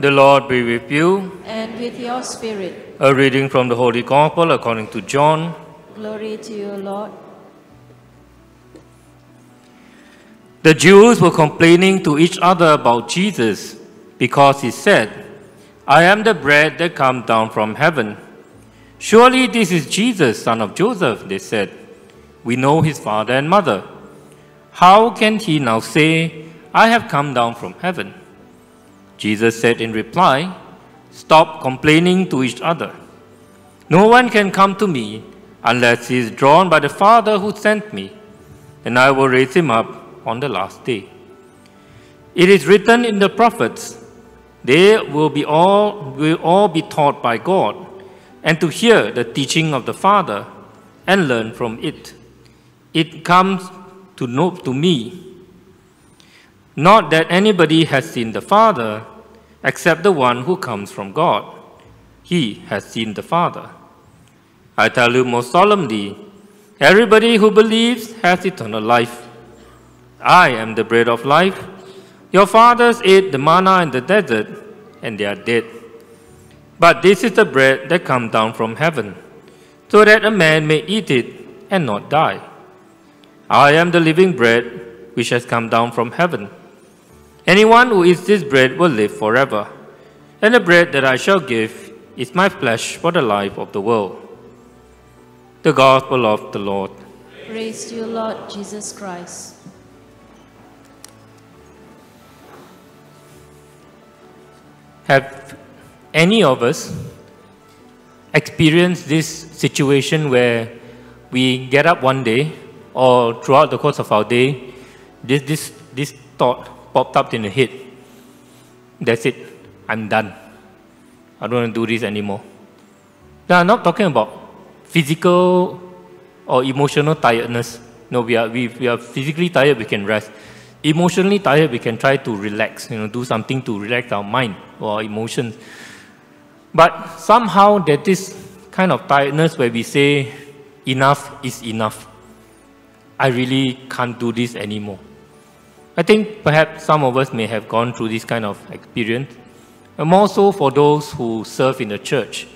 The Lord be with you. and with your spirit. A reading from the Holy Gospel according to John. Glory to you, Lord. The Jews were complaining to each other about Jesus because he said, I am the bread that comes down from heaven. Surely this is Jesus, son of Joseph, they said. We know his father and mother. How can he now say, I have come down from heaven? Jesus said in reply, Stop complaining to each other. No one can come to me unless he is drawn by the Father who sent me, and I will raise him up on the last day. It is written in the prophets, they will be all will all be taught by God, and to hear the teaching of the Father and learn from it. It comes to know to me. Not that anybody has seen the Father, except the one who comes from God. He has seen the Father. I tell you most solemnly, everybody who believes has eternal life. I am the bread of life. Your fathers ate the manna in the desert, and they are dead. But this is the bread that comes down from heaven, so that a man may eat it and not die. I am the living bread which has come down from heaven. Anyone who eats this bread will live forever. And the bread that I shall give is my flesh for the life of the world. The Gospel of the Lord. Praise to you, Lord Jesus Christ. Have any of us experienced this situation where we get up one day or throughout the course of our day, this, this, this thought popped up in the head. That's it. I'm done. I don't want to do this anymore. Now, I'm not talking about physical or emotional tiredness. No, we are, we, we are physically tired, we can rest. Emotionally tired, we can try to relax, you know, do something to relax our mind or our emotions. But somehow there's this kind of tiredness where we say, enough is enough. I really can't do this anymore. I think perhaps some of us may have gone through this kind of experience, and more so for those who serve in the church.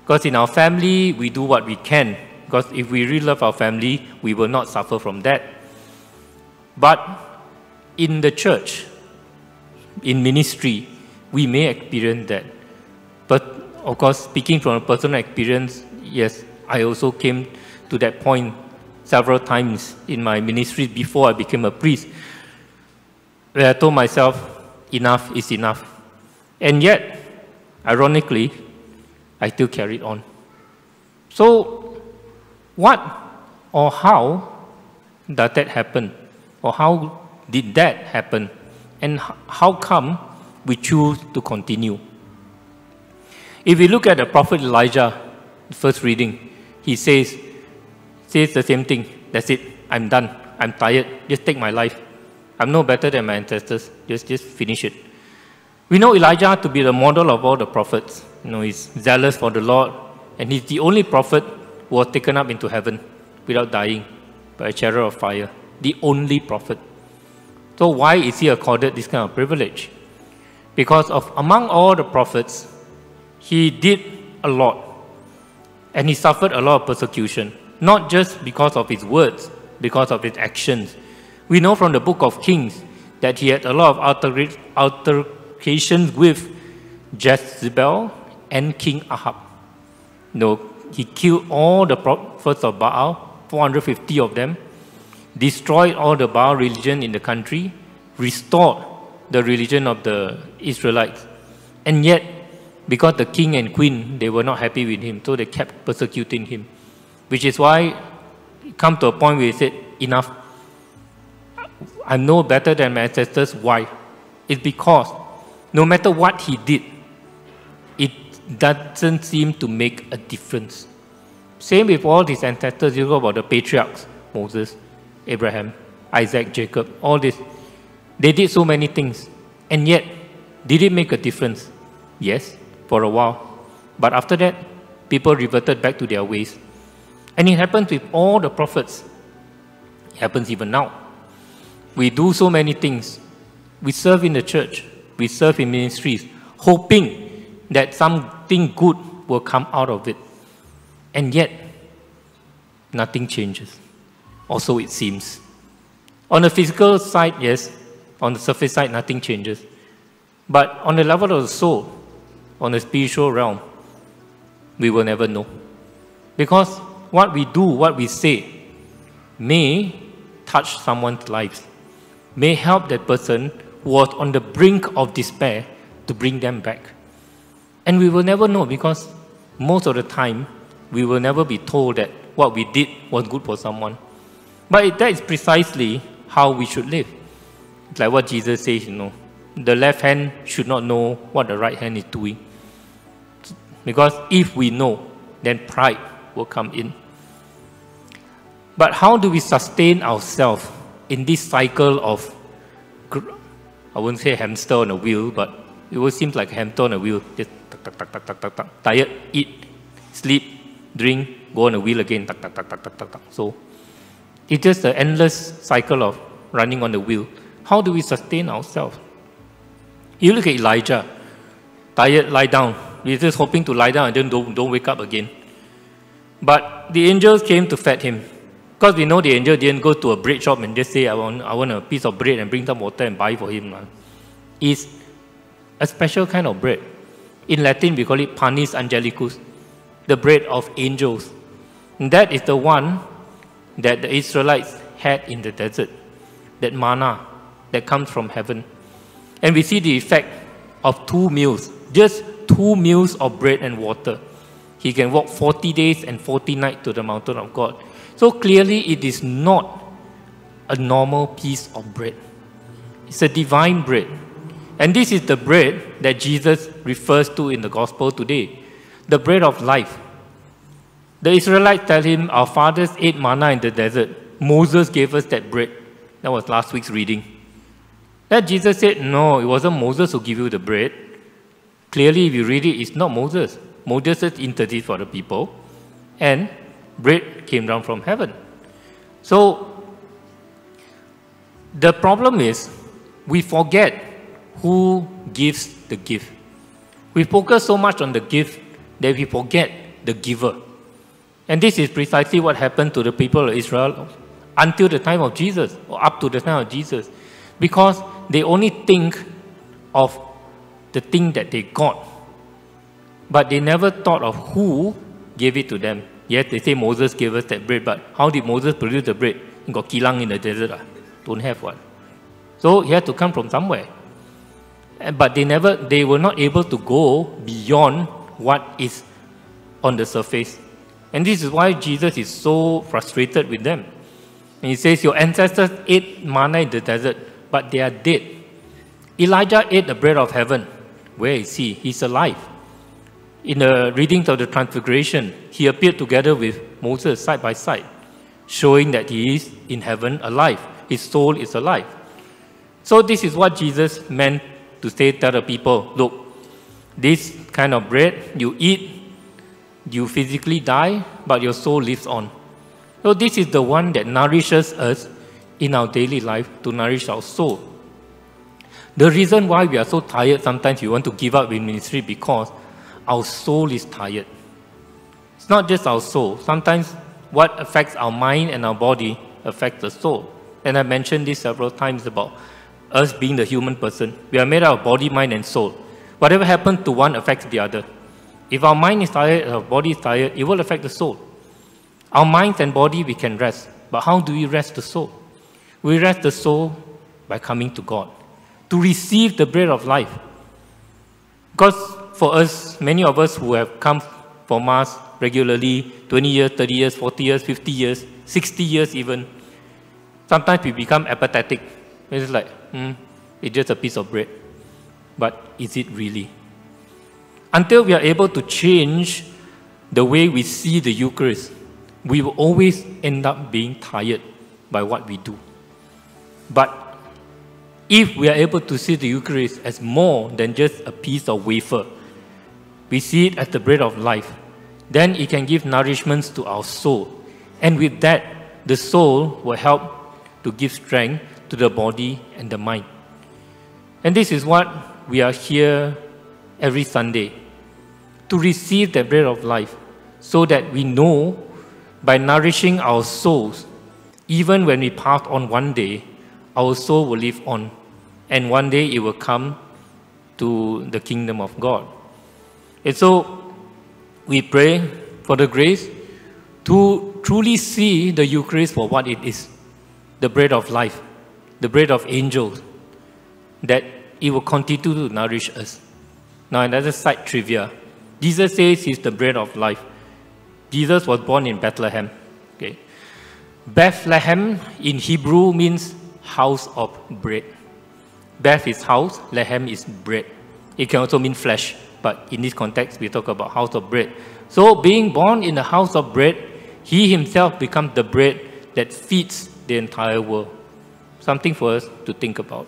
Because in our family, we do what we can. Because if we really love our family, we will not suffer from that. But in the church, in ministry, we may experience that. But of course, speaking from a personal experience, yes, I also came to that point several times in my ministry before I became a priest, I told myself, enough is enough. And yet, ironically, I still carried on. So, what or how does that happen? Or how did that happen? And how come we choose to continue? If we look at the prophet Elijah, first reading, he says, says the same thing. That's it. I'm done. I'm tired. Just take my life. I'm no better than my ancestors. Just, just finish it. We know Elijah to be the model of all the prophets. You know, he's zealous for the Lord, and he's the only prophet who was taken up into heaven without dying by a chariot of fire. The only prophet. So why is he accorded this kind of privilege? Because of among all the prophets, he did a lot. And he suffered a lot of persecution, not just because of his words, because of his actions. We know from the book of Kings that he had a lot of alter- altercations with Jezebel and King Ahab. No, he killed all the prophets of Baal, 450 of them, destroyed all the Baal religion in the country, restored the religion of the Israelites. And yet, because the king and queen, they were not happy with him, so they kept persecuting him. Which is why it come to a point where he said, enough. I'm no better than my ancestors. Why? It's because no matter what he did, it doesn't seem to make a difference. Same with all his ancestors. You know about the patriarchs, Moses, Abraham, Isaac, Jacob, all this. They did so many things. And yet, did it make a difference? Yes, for a while. But after that, people reverted back to their ways. And it happens with all the prophets. It happens even now. We do so many things. We serve in the church. We serve in ministries. hoping that something good will come out of it. And yet, nothing changes. Also, it seems. On the physical side, yes. On the surface side, nothing changes. But on the level of the soul, on the spiritual realm, we will never know. Because what we do, what we say, may touch someone's lives, may help that person who was on the brink of despair to bring them back. And we will never know because most of the time, we will never be told that what we did was good for someone. But that is precisely how we should live. It's like what Jesus says, you know, the left hand should not know what the right hand is doing. Because if we know, then pride will come in. But how do we sustain ourselves in this cycle of, I wouldn't say hamster on a wheel, but it will seem like hamster on a wheel. Just tuck, tuck, tuck, tuck, tuck, tuck, tuck. tired, eat, sleep, drink, go on a wheel again. Tuck, tuck, tuck, tuck, tuck, tuck, tuck. So it's just an endless cycle of running on the wheel. How do we sustain ourselves? You look at Elijah, tired, lie down. He's just hoping to lie down and then don't, don't wake up again. But the angels came to fed him. Because we know the angel didn't go to a bread shop and just say, I want, I want a piece of bread and bring some water and buy for him. It's a special kind of bread. In Latin, we call it panis angelicus, the bread of angels. And that is the one that the Israelites had in the desert, that manna that comes from heaven. And we see the effect of two meals, just two meals of bread and water. He can walk 40 days and 40 nights to the mountain of God. So clearly, it is not a normal piece of bread. It's a divine bread. And this is the bread that Jesus refers to in the gospel today the bread of life. The Israelites tell him, Our fathers ate manna in the desert. Moses gave us that bread. That was last week's reading. That Jesus said, No, it wasn't Moses who gave you the bread. Clearly, if you read it, it's not Moses. Moses interceded for the people. And bread came down from heaven. So, the problem is we forget who gives the gift. We focus so much on the gift that we forget the giver. And this is precisely what happened to the people of Israel until the time of Jesus, or up to the time of Jesus, because they only think of the thing that they got, but they never thought of who gave it to them. Yes, they say Moses gave us that bread, but how did Moses produce the bread? He got kilang in the desert. Ah. Don't have one. So he had to come from somewhere. But they never, they were not able to go beyond what is on the surface. And this is why Jesus is so frustrated with them. And he says, Your ancestors ate manna in the desert, but they are dead. Elijah ate the bread of heaven. Where is he? He's alive. In the readings of the Transfiguration, he appeared together with Moses side by side, showing that he is in heaven alive. His soul is alive. So, this is what Jesus meant to say to the people look, this kind of bread you eat, you physically die, but your soul lives on. So, this is the one that nourishes us in our daily life to nourish our soul. The reason why we are so tired sometimes we want to give up in ministry because our soul is tired. It's not just our soul. Sometimes what affects our mind and our body affects the soul. And I mentioned this several times about us being the human person. We are made of body, mind, and soul. Whatever happens to one affects the other. If our mind is tired, our body is tired, it will affect the soul. Our minds and body, we can rest. But how do we rest the soul? We rest the soul by coming to God, to receive the bread of life. Because for us, many of us who have come for Mass regularly 20 years, 30 years, 40 years, 50 years, 60 years even, sometimes we become apathetic. It's like, hmm, it's just a piece of bread. But is it really? Until we are able to change the way we see the Eucharist, we will always end up being tired by what we do. But if we are able to see the Eucharist as more than just a piece of wafer, we see it as the bread of life, then it can give nourishments to our soul. And with that, the soul will help to give strength to the body and the mind. And this is what we are here every Sunday to receive the bread of life so that we know by nourishing our souls, even when we pass on one day, our soul will live on, and one day it will come to the kingdom of God. And so we pray for the grace to truly see the Eucharist for what it is the bread of life, the bread of angels, that it will continue to nourish us. Now, another side trivia Jesus says he's the bread of life. Jesus was born in Bethlehem. Okay. Bethlehem in Hebrew means house of bread. Beth is house, Lehem is bread. It can also mean flesh, but in this context, we talk about house of bread. So, being born in the house of bread, he himself becomes the bread that feeds the entire world. Something for us to think about.